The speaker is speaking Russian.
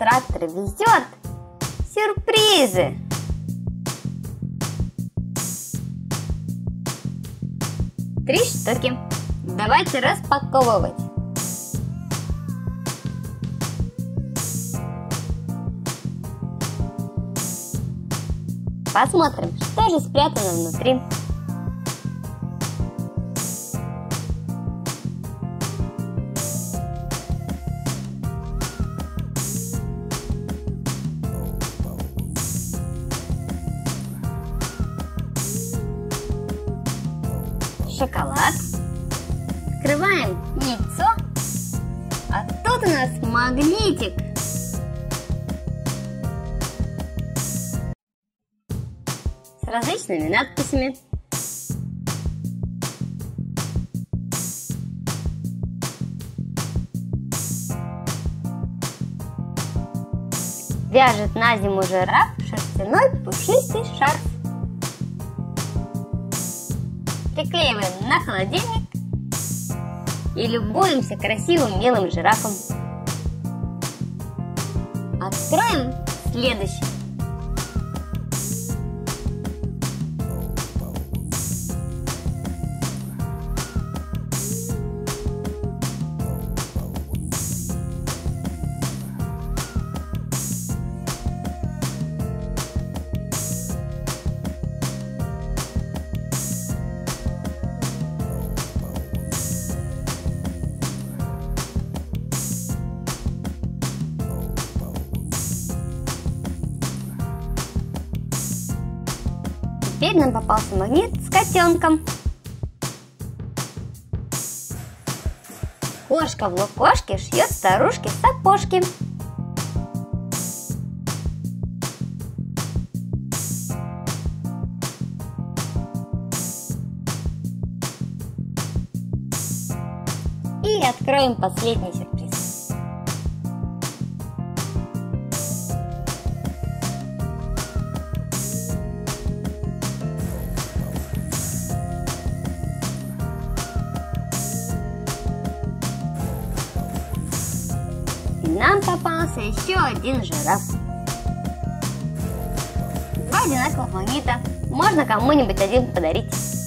трактор везет сюрпризы. Три штуки. Давайте распаковывать. Посмотрим, что же спрятано внутри. Шоколад. Открываем яйцо. А тут у нас магнитик. С различными надписями. Вяжет на зиму жираф шерстяной пушистый шарф приклеиваем на холодильник и любуемся красивым белым жирафом. Откроем следующий. Теперь нам попался магнит с котенком. Кошка в лукошке шьет старушке сапожки. И откроем последний сюрприз. Нам попался еще один жираф. Два одинаковых магнита. Можно кому-нибудь один подарить.